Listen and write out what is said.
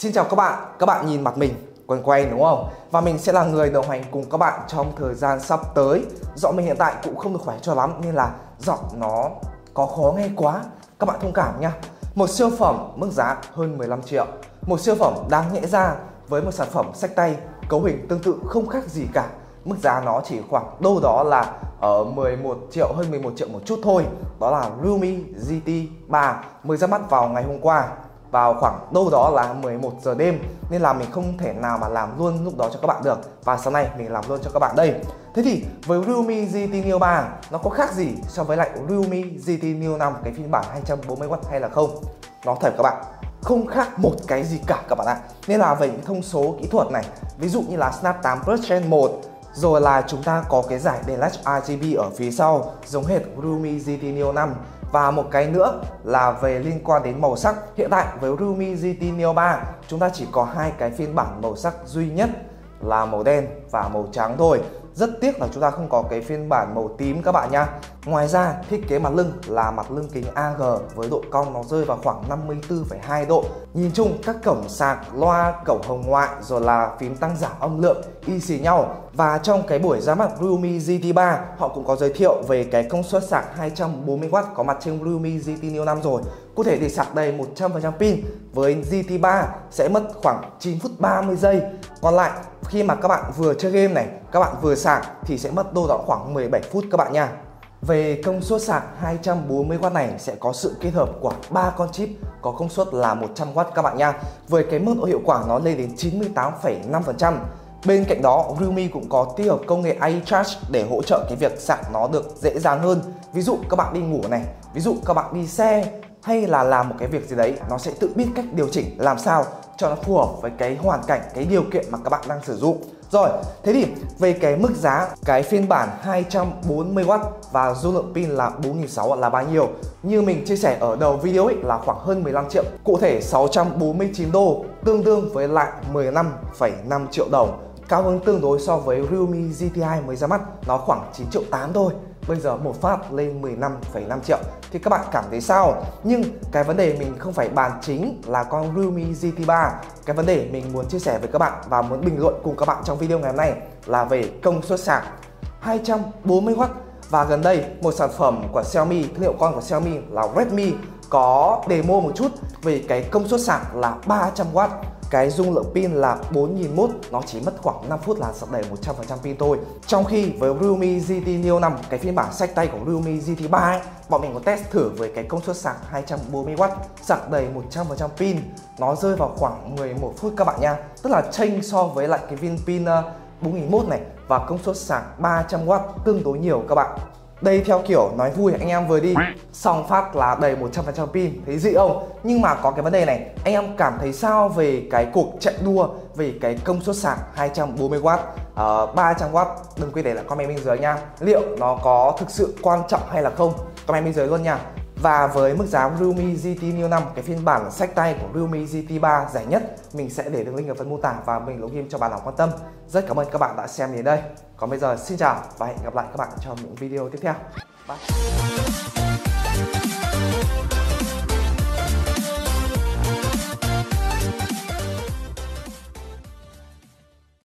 Xin chào các bạn, các bạn nhìn mặt mình quen quen đúng không? Và mình sẽ là người đồng hành cùng các bạn trong thời gian sắp tới. Giọng mình hiện tại cũng không được khỏe cho lắm nên là giọng nó có khó nghe quá. Các bạn thông cảm nha. Một siêu phẩm mức giá hơn 15 triệu. Một siêu phẩm đáng nhẽ ra với một sản phẩm sách tay cấu hình tương tự không khác gì cả. Mức giá nó chỉ khoảng đâu đó là ờ, ở 11 triệu hơn 11 triệu một chút thôi. Đó là Realme GT 3 mới ra mắt vào ngày hôm qua vào khoảng đâu đó là 11 giờ đêm, nên là mình không thể nào mà làm luôn lúc đó cho các bạn được. Và sáng nay mình làm luôn cho các bạn đây. Thế thì với Realme GT Neo 3 nó có khác gì so với lại Realme GT Neo 5 cái phiên bản 240W hay là không? Nó thật các bạn, không khác một cái gì cả các bạn ạ. Nên là về những thông số kỹ thuật này, ví dụ như là Snap 8 Plus Gen 1 rồi là chúng ta có cái giải đèn LED RGB ở phía sau, giống hệt Realme GT Neo 5 và một cái nữa là về liên quan đến màu sắc. Hiện tại với Rumi GT Neo 3 Chúng ta chỉ có hai cái phiên bản màu sắc duy nhất là màu đen và màu trắng thôi rất tiếc là chúng ta không có cái phiên bản màu tím các bạn nha. Ngoài ra thiết kế mặt lưng là mặt lưng kính AG với độ cong nó rơi vào khoảng 54,2 độ. Nhìn chung các cổng sạc, loa, cổng hồng ngoại rồi là phím tăng giảm âm lượng y xì nhau. Và trong cái buổi ra mắt Realme GT3 họ cũng có giới thiệu về cái công suất sạc 240W có mặt trên Realme GT Neo 5 rồi. Cụ thể thì sạc đầy 100% pin với GT3 sẽ mất khoảng 9 phút 30 giây. Còn lại khi mà các bạn vừa chơi game này, các bạn vừa sạc thì sẽ mất đâu đó khoảng 17 phút các bạn nha về công suất sạc 240W này sẽ có sự kết hợp của ba con chip có công suất là 100W các bạn nha. Với cái mức độ hiệu quả nó lên đến 98,5%. Bên cạnh đó, Realme cũng có tích hợp công nghệ AI Charge để hỗ trợ cái việc sạc nó được dễ dàng hơn. Ví dụ các bạn đi ngủ này, ví dụ các bạn đi xe hay là làm một cái việc gì đấy, nó sẽ tự biết cách điều chỉnh làm sao cho nó phù hợp với cái hoàn cảnh, cái điều kiện mà các bạn đang sử dụng. Rồi, thế thì về cái mức giá cái phiên bản 240W và dung lượng pin là 4600 là bao nhiêu? Như mình chia sẻ ở đầu video ấy là khoảng hơn 15 triệu, cụ thể 649 đô tương đương với lại 15,5 triệu đồng cao hơn tương đối so với Realme GT2 mới ra mắt nó khoảng 9 triệu 8 thôi. Bây giờ một phát lên 15,5 triệu. Thì các bạn cảm thấy sao? Nhưng cái vấn đề mình không phải bàn chính là con Realme GT3 cái vấn đề mình muốn chia sẻ với các bạn và muốn bình luận cùng các bạn trong video ngày hôm nay là về công suất sạc 240W và gần đây một sản phẩm của Xiaomi thương hiệu con của Xiaomi là Redmi có demo một chút về cái công suất sạc là 300W cái dung lượng pin là 4000 nó chỉ mất khoảng 5 phút là sạc đầy 100% pin thôi. Trong khi với Realme GT Neo 5 cái phiên bản sách tay của Realme GT 3 ấy, bọn mình có test thử với cái công suất sạc 240W sạc đầy 100% pin. Nó rơi vào khoảng 11 phút các bạn nha. Tức là chênh so với lại cái viên pin ờ, 4000mAh này và công suất sạc 300W tương đối nhiều các bạn đây theo kiểu nói vui anh em vừa đi xong phát là đầy 100% pin. Thấy dị không nhưng mà có cái vấn đề này anh em cảm thấy sao về cái cuộc chạy đua về cái công suất sạc 240W uh, 300W đừng quên để lại comment bên dưới nha. Liệu nó có thực sự quan trọng hay là không? Comment bên dưới luôn nha và với mức giá Realme GT Neo 5, cái phiên bản sách tay của Realme GT 3 rẻ nhất, mình sẽ để đường link ở phần mô tả và mình login cho bạn nào quan tâm. Rất cảm ơn các bạn đã xem đến đây. Còn bây giờ xin chào và hẹn gặp lại các bạn trong những video tiếp theo. Bye.